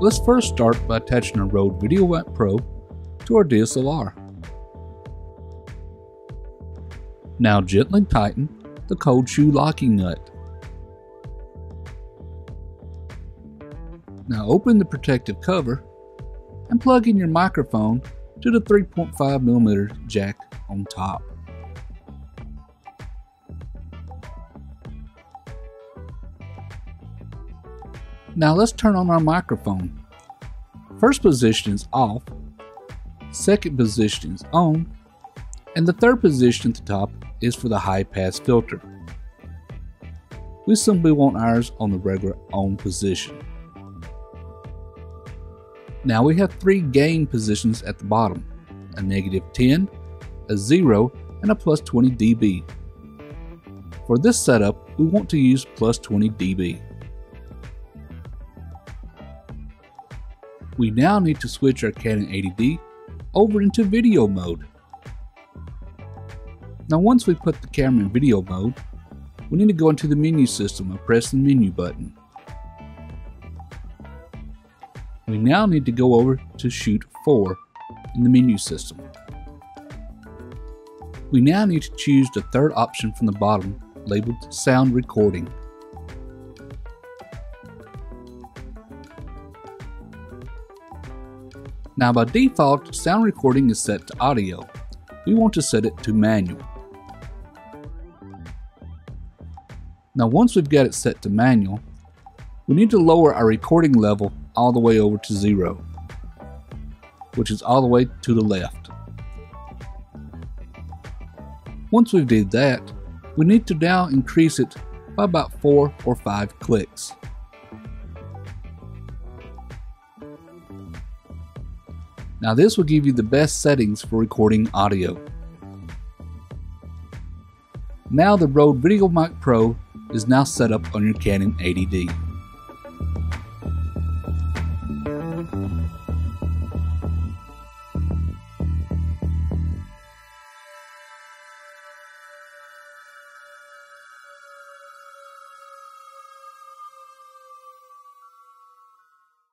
Let's first start by attaching our Rode VideoMic Pro to our DSLR. Now gently tighten the cold shoe locking nut. Now open the protective cover and plug in your microphone to the 3.5mm jack on top. Now let's turn on our microphone. First position is off, second position is on, and the third position at the top is for the high pass filter. We simply want ours on the regular on position. Now we have three gain positions at the bottom, a negative 10, a 0, and a plus 20 dB. For this setup, we want to use plus 20 dB. We now need to switch our Canon 80D over into video mode. Now once we put the camera in video mode, we need to go into the menu system and press the menu button. We now need to go over to shoot 4 in the menu system. We now need to choose the third option from the bottom labeled sound recording. Now by default, sound recording is set to audio. We want to set it to manual. Now once we've got it set to manual, we need to lower our recording level all the way over to zero, which is all the way to the left. Once we've did that, we need to now increase it by about 4 or 5 clicks. Now this will give you the best settings for recording audio. Now the Rode VideoMic Pro is now set up on your Canon 80D.